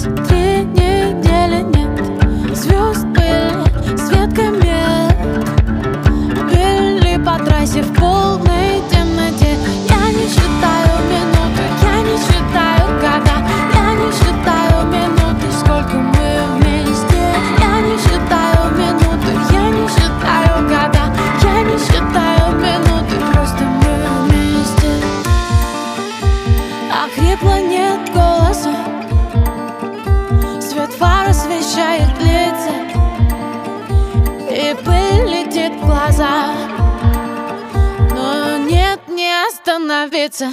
нас три недели нет Звезд были с ветками. Были по трассе в полной темноте. Я не считаю минуты, я не считаю года Я не считаю минуты, сколько мы вместе. Я не считаю минуты, я не считаю года Я не считаю минуты, просто мы вместе. Охрипло нет love, it's a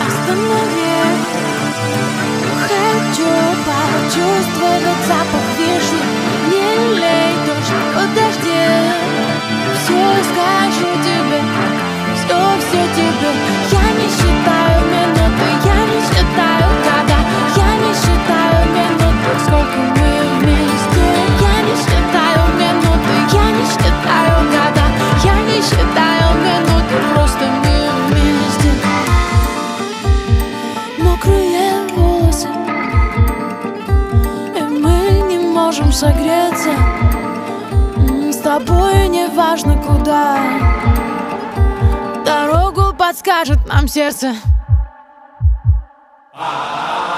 Останови Хочу почувствовать можем согреться. С тобой не важно куда. Дорогу подскажет нам сердце. Ah